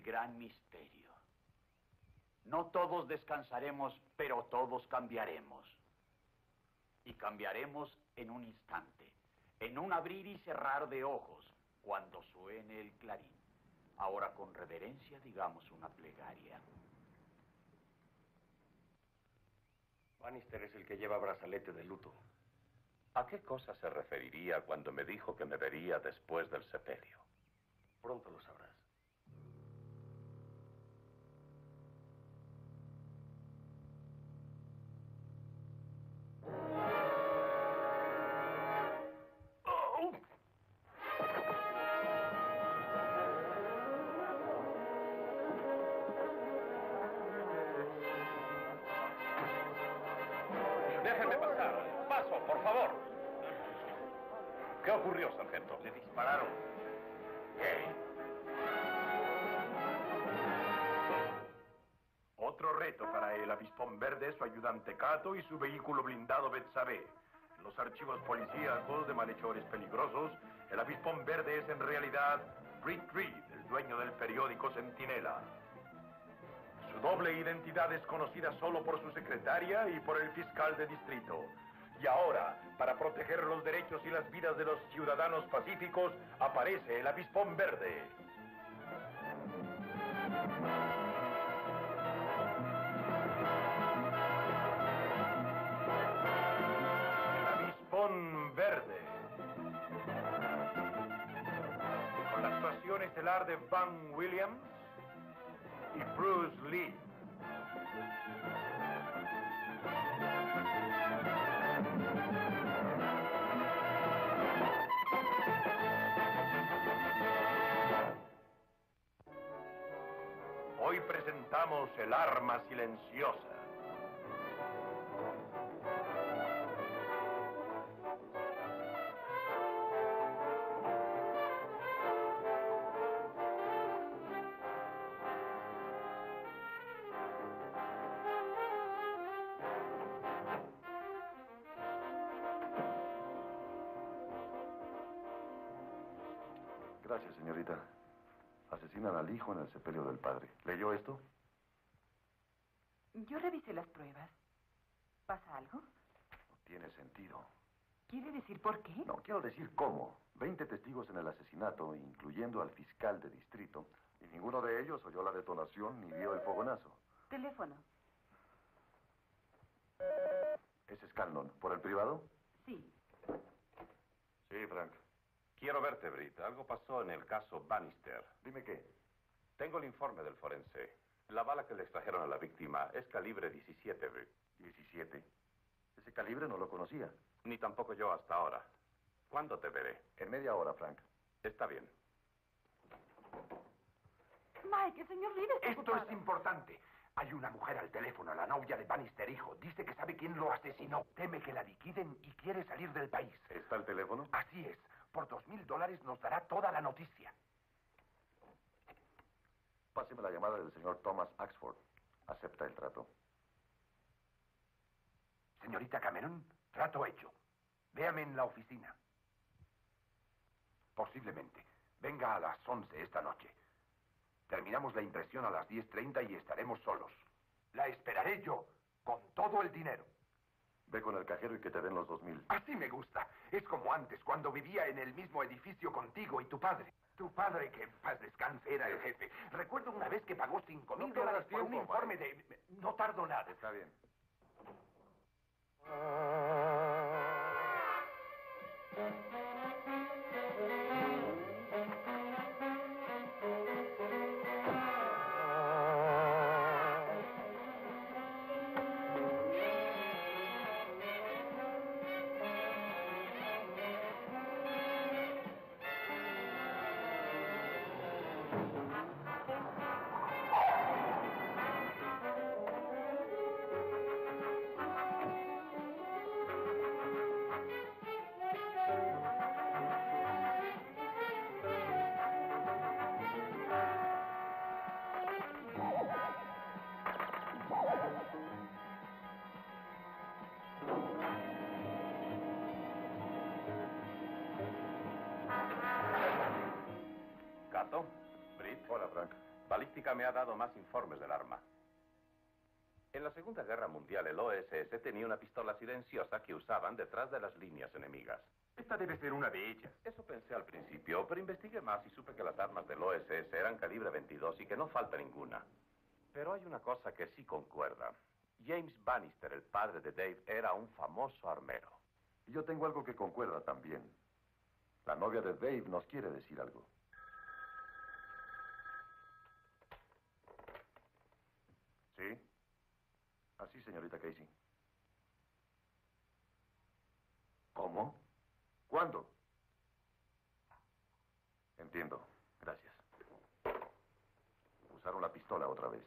el gran misterio. No todos descansaremos, pero todos cambiaremos. Y cambiaremos en un instante, en un abrir y cerrar de ojos, cuando suene el clarín. Ahora con reverencia digamos una plegaria. Bannister es el que lleva brazalete de luto. ¿A qué cosa se referiría cuando me dijo que me vería después del sepelio? Pronto lo sabrás. Déjenme pasar. Paso, por favor. ¿Qué ocurrió, sargento? Le dispararon. Otro reto para el avispón verde, su ayudante Cato y su vehículo blindado Betsabe. En los archivos policíacos de malhechores peligrosos, el avispón verde es en realidad Britt Reed, el dueño del periódico Centinela. Doble identidad es conocida solo por su secretaria y por el fiscal de distrito. Y ahora, para proteger los derechos y las vidas de los ciudadanos pacíficos, aparece el avispón verde. Avispón verde. Con la actuación estelar de Van Williams y Bruce Lee. Hoy presentamos el arma silenciosa. Gracias, señorita. Asesinan al hijo en el sepelio del padre. ¿Leyó esto? Yo revisé las pruebas. ¿Pasa algo? No tiene sentido. ¿Quiere decir por qué? No, quiero decir cómo. Veinte testigos en el asesinato, incluyendo al fiscal de distrito, y ninguno de ellos oyó la detonación ni vio el fogonazo. Teléfono. ¿Ese es Scanlon? ¿Por el privado? Sí. Sí, Frank. Quiero verte, Britt. Algo pasó en el caso Bannister. Dime qué. Tengo el informe del forense. La bala que le extrajeron a la víctima es calibre 17, Britt. 17. Ese calibre no lo conocía. Ni tampoco yo hasta ahora. ¿Cuándo te veré? En media hora, Frank. Está bien. Mike, el señor Reed está Esto ocupado. es importante. Hay una mujer al teléfono, la novia de Bannister, hijo. Dice que sabe quién lo asesinó. Teme que la liquiden y quiere salir del país. ¿Está el teléfono? Así es. Por dos mil dólares nos dará toda la noticia. Páseme la llamada del señor Thomas Axford. Acepta el trato. Señorita Cameron, trato hecho. Véame en la oficina. Posiblemente. Venga a las 11 esta noche. Terminamos la impresión a las 10.30 y estaremos solos. La esperaré yo, con todo el dinero. Ve con el cajero y que te den los dos mil. Así me gusta. Es como antes, cuando vivía en el mismo edificio contigo y tu padre. Tu padre, que en paz descanse, era el jefe. Recuerdo una vez que pagó cinco mil No dólares por un informe de... No tardo nada. Está bien. Thank you. Balística me ha dado más informes del arma. En la Segunda Guerra Mundial, el OSS tenía una pistola silenciosa que usaban detrás de las líneas enemigas. Esta debe ser una de ellas. Eso pensé al principio, pero investigué más y supe que las armas del OSS eran calibre 22 y que no falta ninguna. Pero hay una cosa que sí concuerda. James Bannister, el padre de Dave, era un famoso armero. Y yo tengo algo que concuerda también. La novia de Dave nos quiere decir algo. ¿Sí? Así, señorita Casey. ¿Cómo? ¿Cuándo? Entiendo. Gracias. Usaron la pistola otra vez.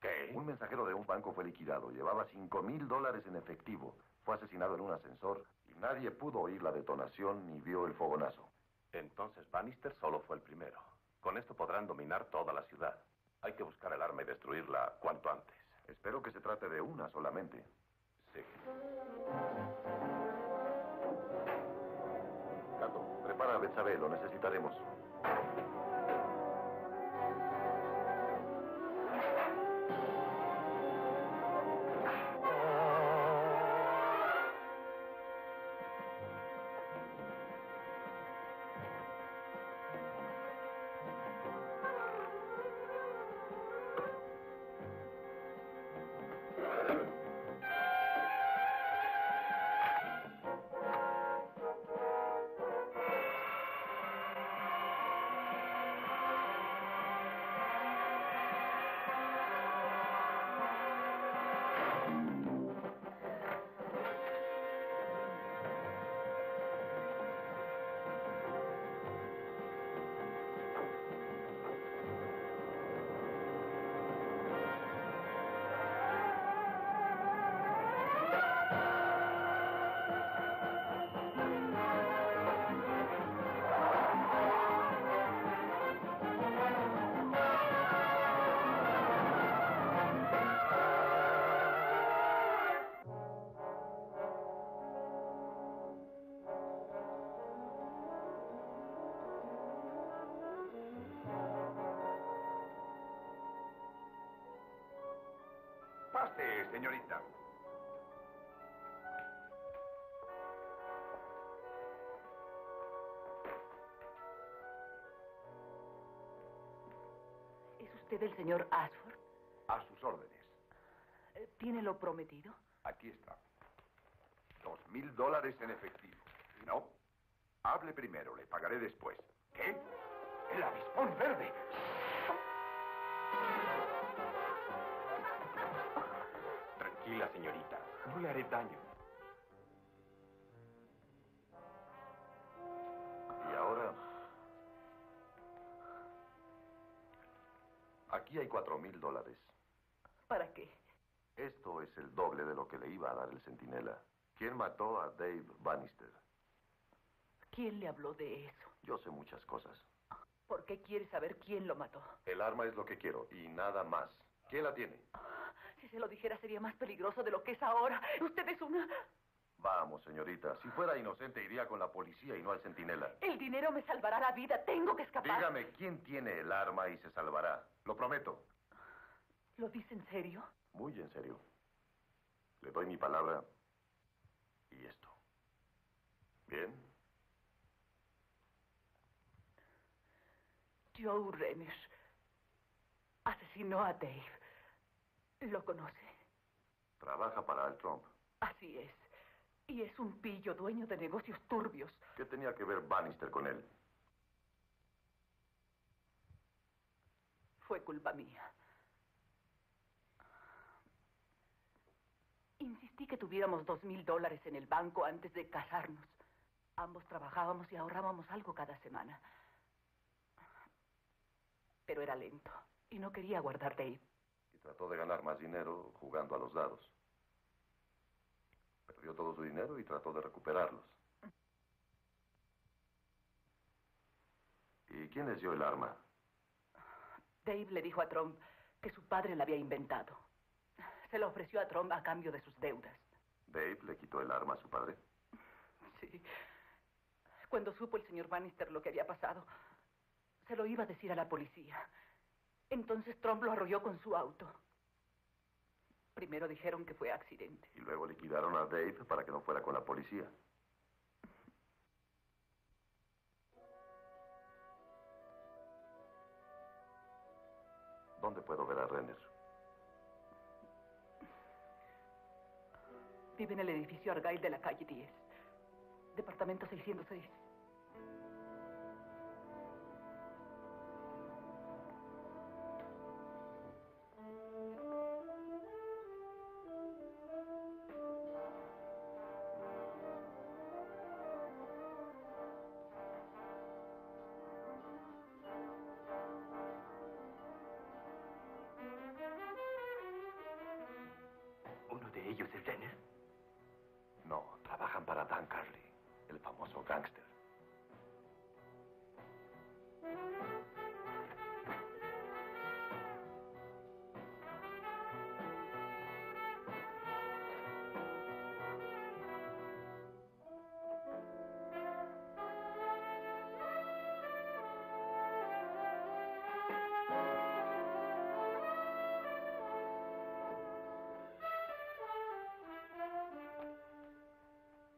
¿Qué? Un mensajero de un banco fue liquidado. Llevaba cinco mil dólares en efectivo. Fue asesinado en un ascensor y nadie pudo oír la detonación ni vio el fogonazo. Entonces Bannister solo fue el primero. Con esto podrán dominar toda la ciudad. Hay que buscar el arma y destruirla cuanto antes. Espero que se trate de una solamente. Sí. Gato, prepara a Betsabe, lo necesitaremos. Señorita. ¿Es usted el señor Ashford? A sus órdenes. Eh, ¿Tiene lo prometido? Aquí está. Dos mil dólares en efectivo. No. Hable primero, le pagaré después. ¿Qué? El avispón verde. Tranquila, señorita. No le haré daño. Y ahora... Aquí hay cuatro mil dólares. ¿Para qué? Esto es el doble de lo que le iba a dar el centinela. ¿Quién mató a Dave Bannister? ¿Quién le habló de eso? Yo sé muchas cosas. ¿Por qué quiere saber quién lo mató? El arma es lo que quiero y nada más. ¿Quién la tiene? Se lo dijera sería más peligroso de lo que es ahora. Usted es una... Vamos, señorita. Si fuera inocente iría con la policía y no al centinela. El dinero me salvará la vida. Tengo que escapar. Dígame quién tiene el arma y se salvará. Lo prometo. ¿Lo dice en serio? Muy en serio. Le doy mi palabra y esto. ¿Bien? Joe Remer asesinó a Dave. ¿Lo conoce? Trabaja para Al Trump. Así es. Y es un pillo dueño de negocios turbios. ¿Qué tenía que ver Bannister con él? Fue culpa mía. Insistí que tuviéramos dos mil dólares en el banco antes de casarnos. Ambos trabajábamos y ahorrábamos algo cada semana. Pero era lento y no quería guardar Dave. Y trató de ganar más dinero jugando a los dados. Perdió todo su dinero y trató de recuperarlos. ¿Y quién les dio el arma? Dave le dijo a Trump que su padre la había inventado. Se lo ofreció a Trump a cambio de sus deudas. ¿Dave le quitó el arma a su padre? Sí. Cuando supo el señor Bannister lo que había pasado, se lo iba a decir a la policía. Entonces Trump lo arrolló con su auto. Primero dijeron que fue accidente. Y luego liquidaron a Dave para que no fuera con la policía. ¿Dónde puedo ver a Renner? Vive en el edificio Argyle de la calle 10, departamento 606.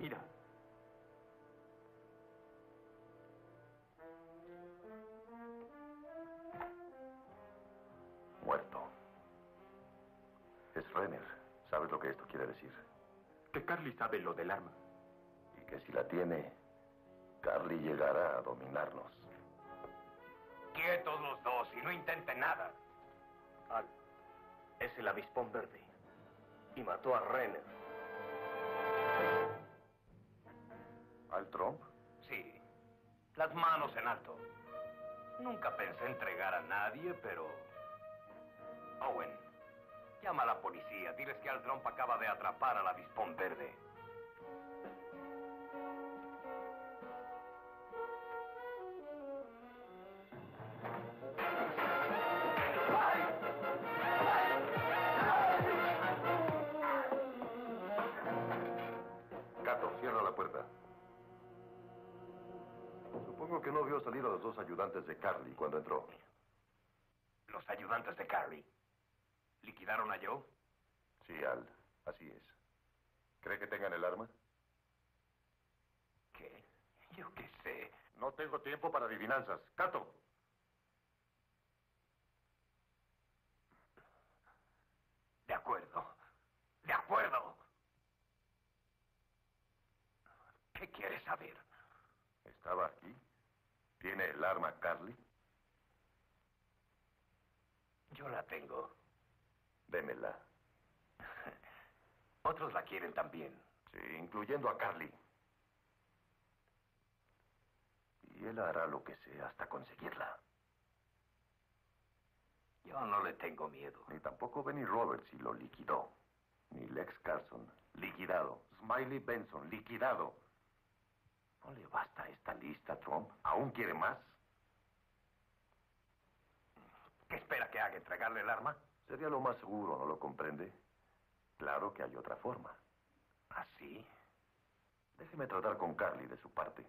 Mira. Muerto. Es Renner. ¿Sabes lo que esto quiere decir? Que Carly sabe lo del arma. Y que si la tiene, Carly llegará a dominarnos. Quietos los dos y no intenten nada. Al, es el avispón verde. Y mató a Renner. ¿Al Trump? Sí. Las manos en alto. Nunca pensé entregar a nadie, pero... Owen, llama a la policía. Diles que Al Trump acaba de atrapar al avispón verde. Supongo que no vio salir a los dos ayudantes de Carly cuando entró. Los ayudantes de Carrie. ¿Liquidaron a Joe? Sí, Al, así es. ¿Cree que tengan el arma? ¿Qué? Yo qué sé. No tengo tiempo para adivinanzas. Cato. De acuerdo. De acuerdo. ¿Qué quieres saber? ¿Estaba aquí? ¿Tiene el arma Carly? Yo la tengo. Démela. Otros la quieren también. Sí, incluyendo a Carly. Y él hará lo que sea hasta conseguirla. Yo no le tengo miedo. Ni tampoco Benny Roberts y lo liquidó. Ni Lex Carson, liquidado. Smiley Benson, liquidado. ¿No le basta esta lista, Trump? ¿Aún quiere más? ¿Qué espera que haga? ¿Entregarle el arma? Sería lo más seguro, ¿no lo comprende? Claro que hay otra forma. ¿Así? Déjeme tratar con Carly de su parte.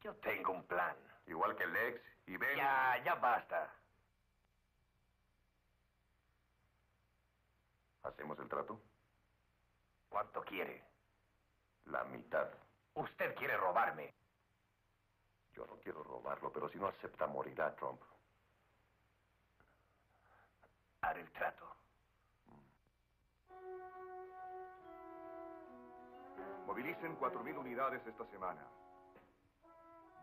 Yo tengo un plan. Igual que Lex y Ben. Ya, ya basta. ¿Hacemos el trato? ¿Cuánto quiere? La mitad. Usted quiere robarme. Yo no quiero robarlo, pero si no acepta, morirá Trump. Haré el trato. Movilicen 4.000 unidades esta semana.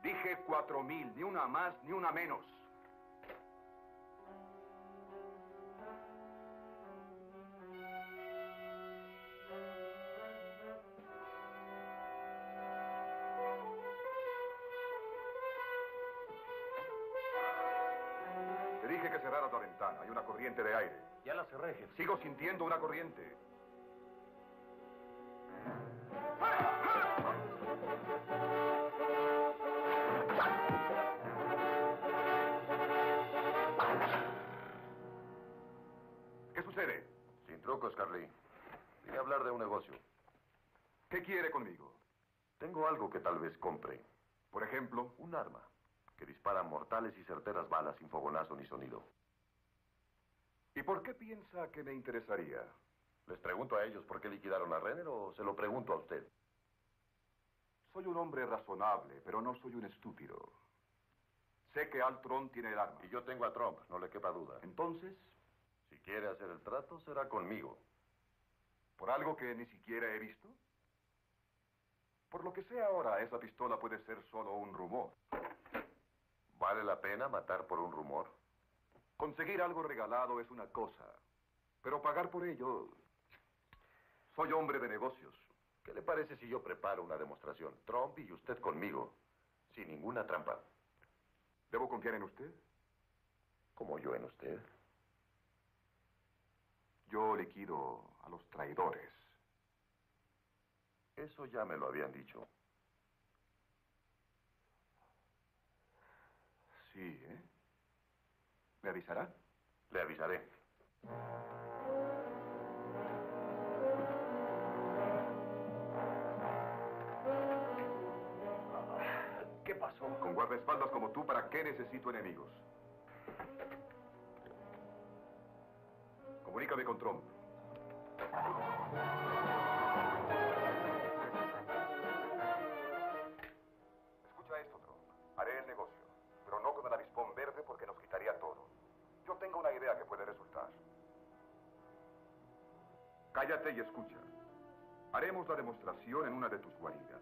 Dije 4.000, ni una más ni una menos. Dije que cerraras la ventana. Hay una corriente de aire. Ya la cerré, jefe. Sigo sintiendo una corriente. ¿Qué sucede? Sin trucos, Carly. Vine a hablar de un negocio. ¿Qué quiere conmigo? Tengo algo que tal vez compre. Por ejemplo, Un arma que disparan mortales y certeras balas sin fogonazo ni sonido. ¿Y por qué piensa que me interesaría? ¿Les pregunto a ellos por qué liquidaron a Renner o se lo pregunto a usted? Soy un hombre razonable, pero no soy un estúpido. Sé que Altron tiene el arma. Y yo tengo a Trump, no le quepa duda. Entonces, Si quiere hacer el trato, será conmigo. ¿por algo que ni siquiera he visto? Por lo que sé ahora, esa pistola puede ser solo un rumor. ¿Vale la pena matar por un rumor? Conseguir algo regalado es una cosa, pero pagar por ello... Soy hombre de negocios. ¿Qué le parece si yo preparo una demostración? Trump y usted conmigo, sin ninguna trampa. ¿Debo confiar en usted? Como yo en usted. Yo liquido a los traidores. Eso ya me lo habían dicho. Sí, ¿eh? ¿Me avisará? Le avisaré. ¿Qué pasó? Con guardaespaldas como tú, ¿para qué necesito enemigos? Comunícame con Trump. Que puede resultar. Cállate y escucha. Haremos la demostración en una de tus guaridas.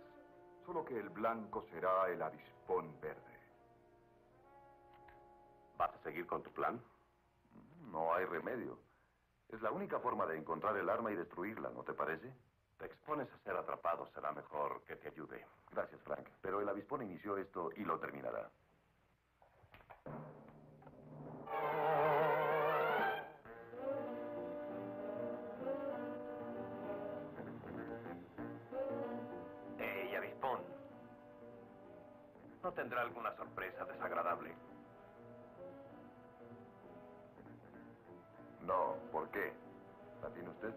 Solo que el blanco será el avispón verde. ¿Vas a seguir con tu plan? No hay remedio. Es la única forma de encontrar el arma y destruirla, ¿no te parece? Te expones a ser atrapado, será mejor que te ayude. Gracias, Frank. Pero el avispón inició esto y lo terminará. ¿No tendrá alguna sorpresa desagradable? No, ¿por qué? ¿La tiene usted?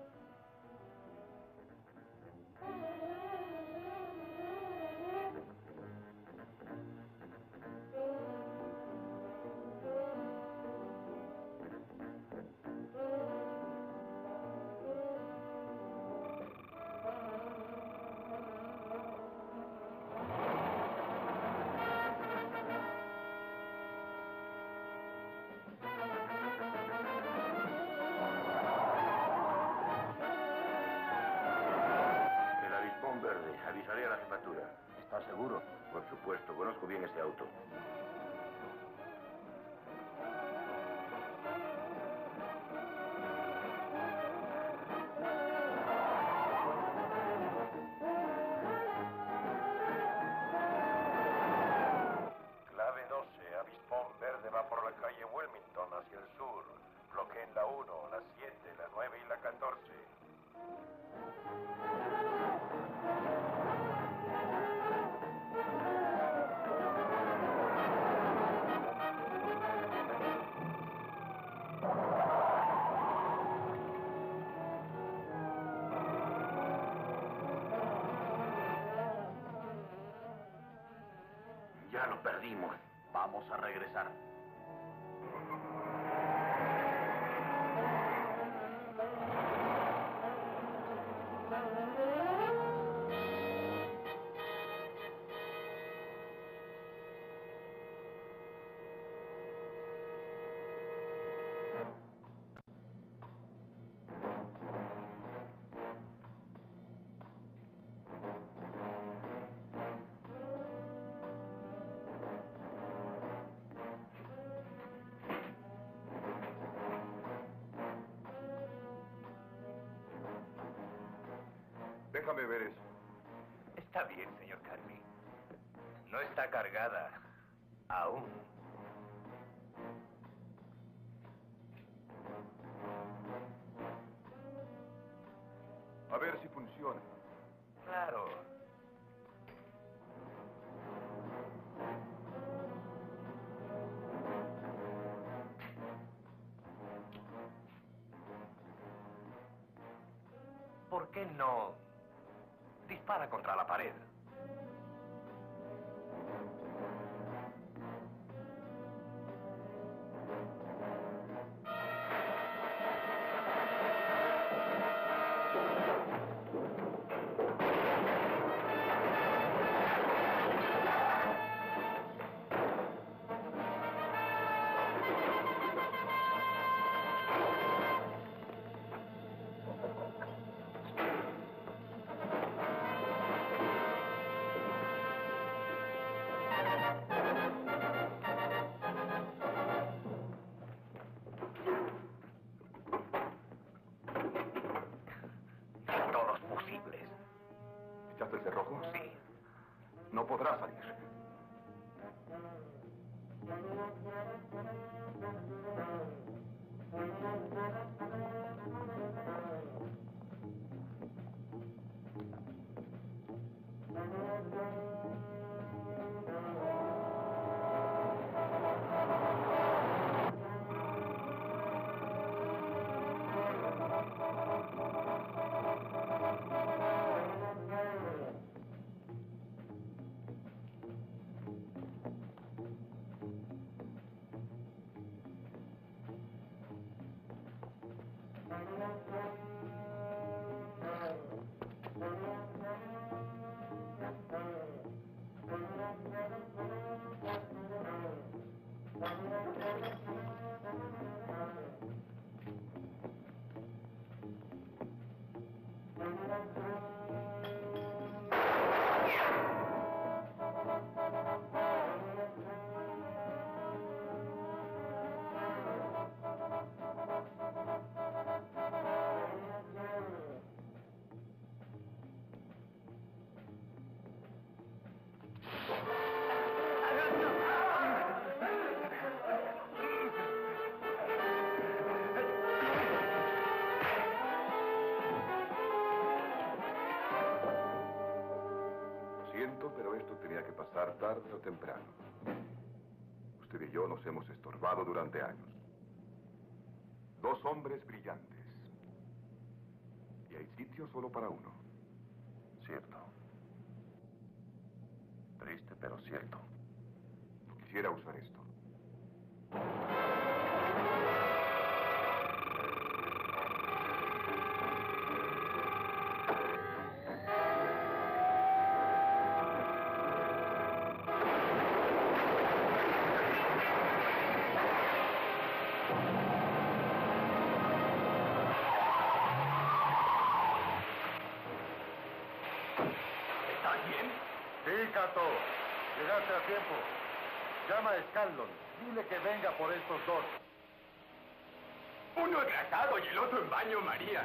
Seguro? Por supuesto. Conozco bien ese auto. Perdimos. Vamos a regresar. Déjame ver eso. Está bien, señor Carby. No está cargada. Aún. A ver si funciona. Claro. ¿Por qué no dispara contra la pared? El cerrojo? Sí. No podrá salir. Temprano. Usted y yo nos hemos estorbado durante años. Dos hombres brillantes. Y hay sitio solo para uno. Cierto. Triste, pero cierto. No quisiera usar esto. Sí, Cato. Llegaste a tiempo. Llama a Scanlon. Dile que venga por estos dos. Uno atrasado y el otro en baño, María.